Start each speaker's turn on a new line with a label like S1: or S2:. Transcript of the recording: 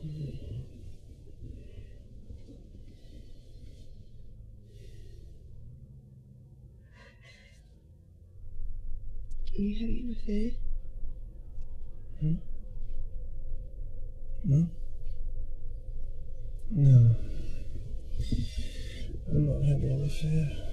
S1: Are you having a affair?
S2: Hmm? Hmm? No. I'm not having an affair.